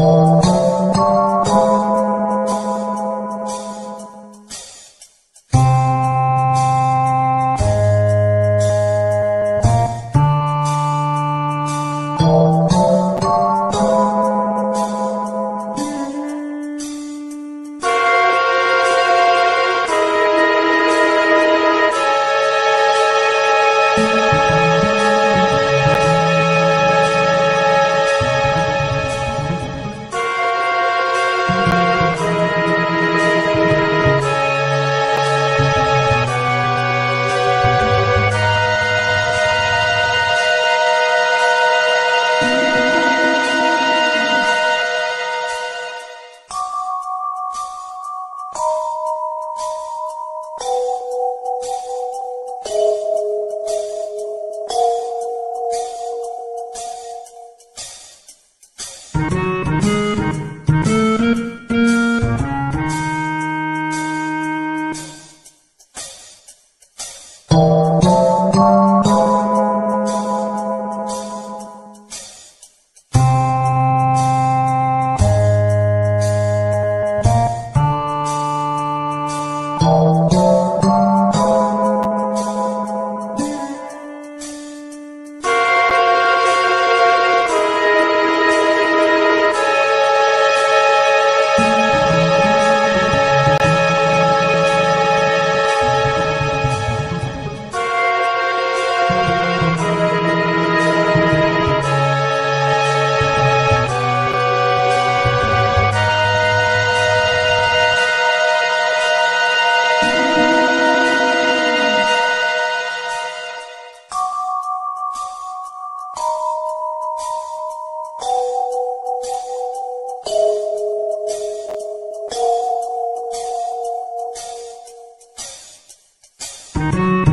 Música Thank